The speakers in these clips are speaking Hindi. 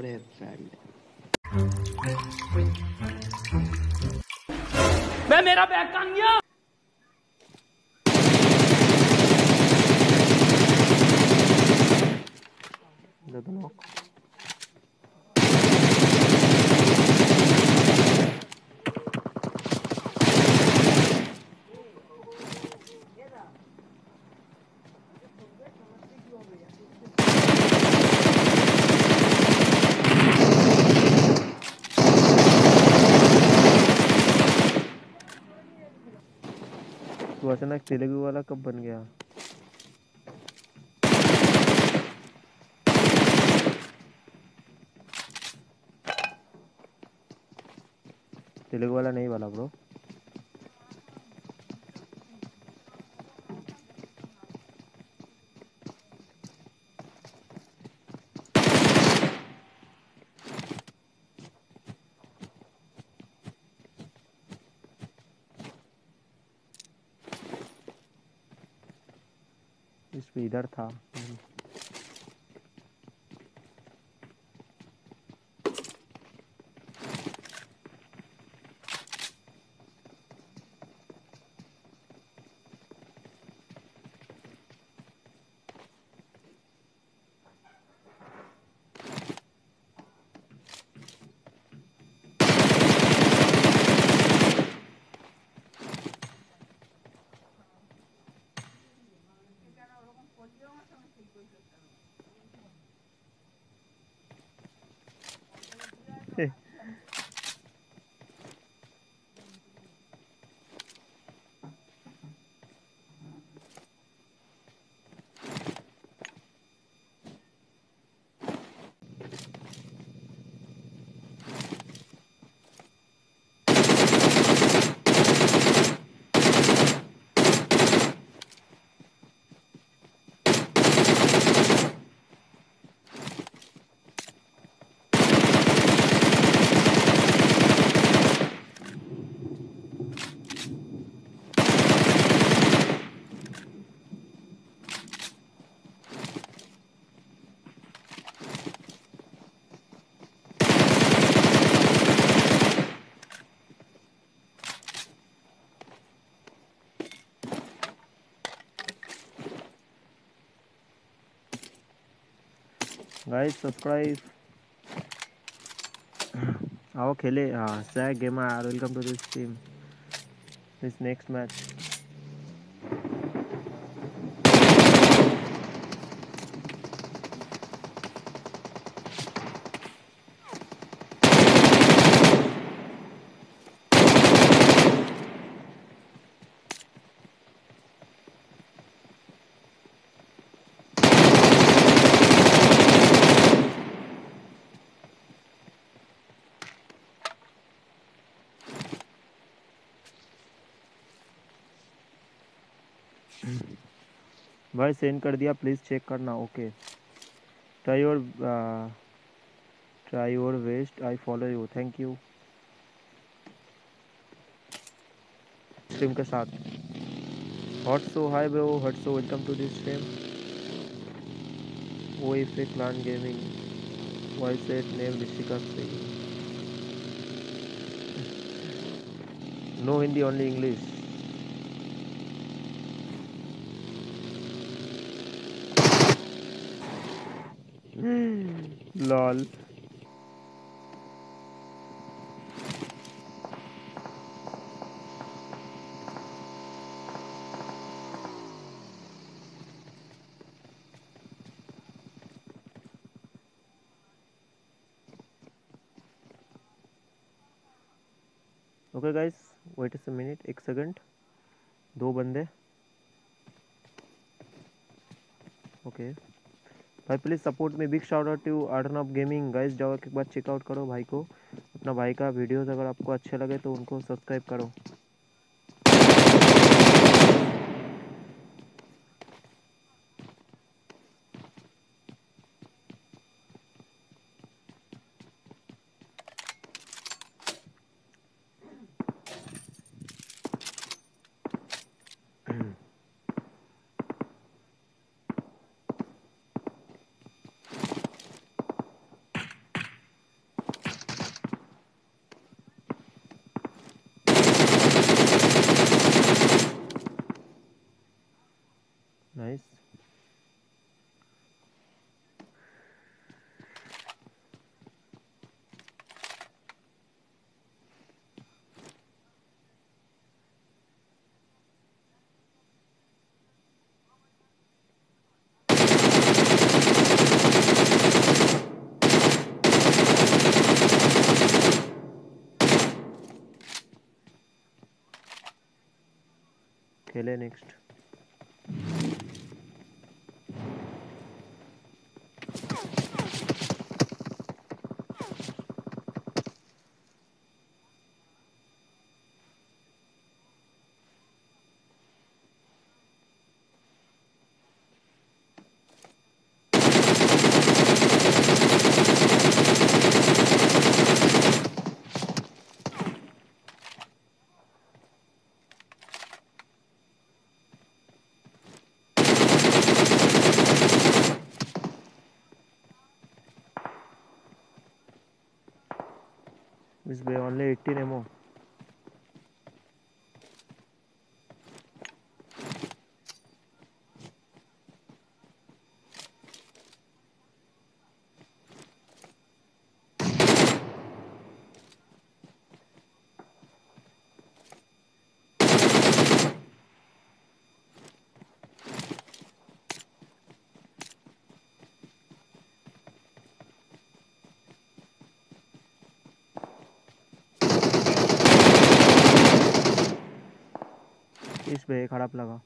मैं मेरा बैग टांग गया तू अचानक तेलुगु वाला कब बन गया तेलुगु वाला नहीं वाला ब्रो इधर था Hey. गाइस सब्सक्राइब आओ खेले हाँ game are welcome to this team this next match भाई सेंड कर दिया प्लीज़ चेक करना ओके ट्राई और ट्राई और west I follow you thank you stream के साथ hot so hi bro hot so welcome to this stream वो if a clan gaming why set name Rishika Singh no Hindi only English lol okay guys wait इस मिनट एक सेकंड दो बंदे ओके okay. भाई प्लीज़ सपोर्ट में big shout out to off gaming guys जाओ एक बार चेकआउट करो भाई को अपना भाई का वीडियोस अगर आपको अच्छे लगे तो उनको सब्सक्राइब करो खेले नेक्स्ट only 18 ammo ख़राब लगा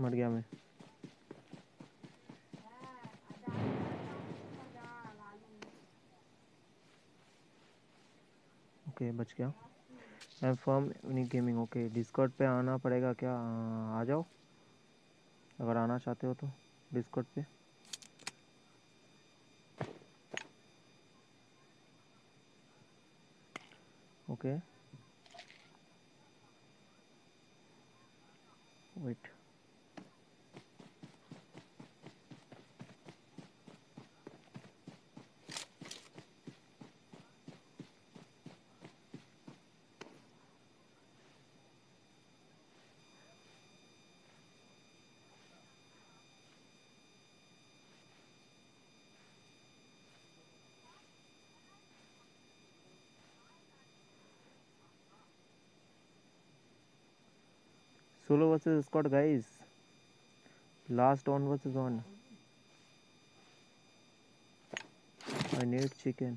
मर गया मैं ओके बच गया am from unique gaming okay Discord पे आना पड़ेगा क्या आ जाओ अगर आना चाहते हो तो डिस्कॉट पे okay wait Solo versus squad, guys. Last on versus on. I need chicken.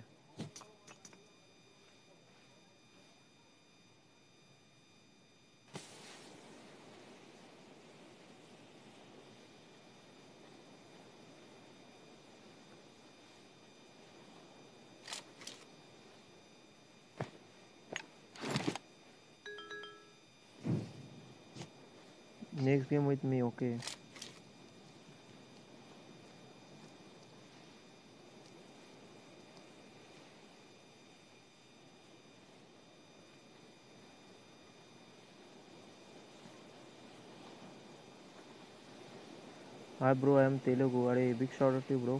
next game with me okay Hi bro, I am Telugu. Are a big shout out to you, bro.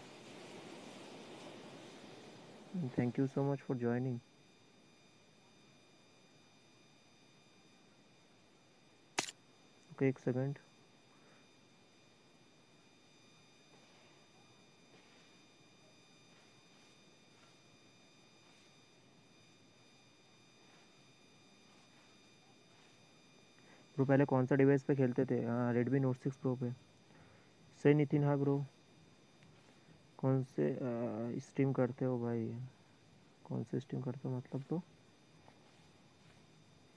Thank you so much for joining. इसको एक सेकंड ब्रो पहले कौन सा डिवाइस पे खेलते थे हाँ रेडमी नोट सिक्स प्रो पे सही नितिन हाँ ब्रो कौन से आ, स्ट्रीम करते हो भाई कौन से स्ट्रीम करते हो मतलब तो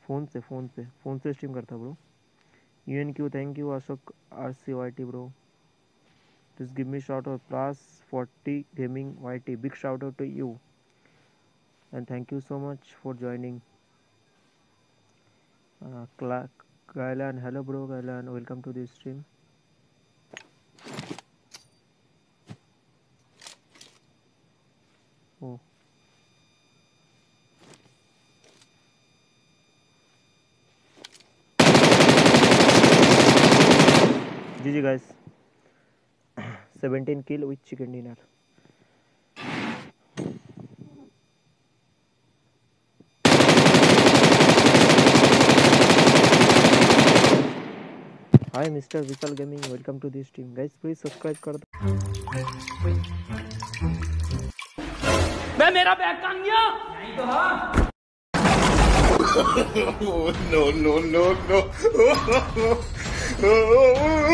फ़ोन से फ़ोन से फ़ोन से स्ट्रीम करता bro UNQ, thank you, Ashok RCYT, bro. Just give me shout out plus 40 gaming YT. Big shout out to you. And thank you so much for joining. Uh, Clark, Gailan, hello, bro. Gailan, welcome to this stream. Oh. G G guys 17 kill with chicken dinner hi mister Vishal gaming welcome to this team guys please subscribe कर दो मैं मेरा बैग काम गया नहीं तो हाँ नो no, no, no.